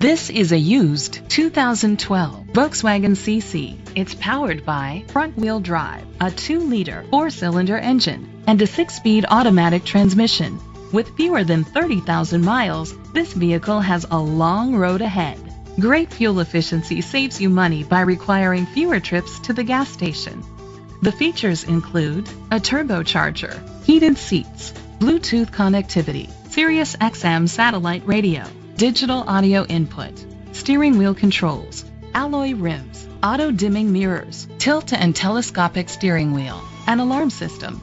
This is a used 2012 Volkswagen CC. It's powered by front-wheel drive, a 2-liter 4-cylinder engine, and a 6-speed automatic transmission. With fewer than 30,000 miles, this vehicle has a long road ahead. Great fuel efficiency saves you money by requiring fewer trips to the gas station. The features include a turbocharger, heated seats, Bluetooth connectivity, Sirius XM satellite radio, digital audio input, steering wheel controls, alloy rims, auto dimming mirrors, tilt and telescopic steering wheel, an alarm system.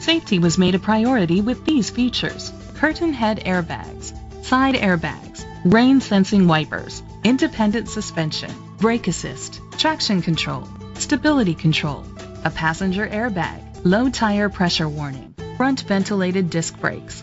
Safety was made a priority with these features. Curtain head airbags, side airbags, rain sensing wipers, independent suspension, brake assist, traction control, stability control, a passenger airbag, low tire pressure warning, front ventilated disc brakes,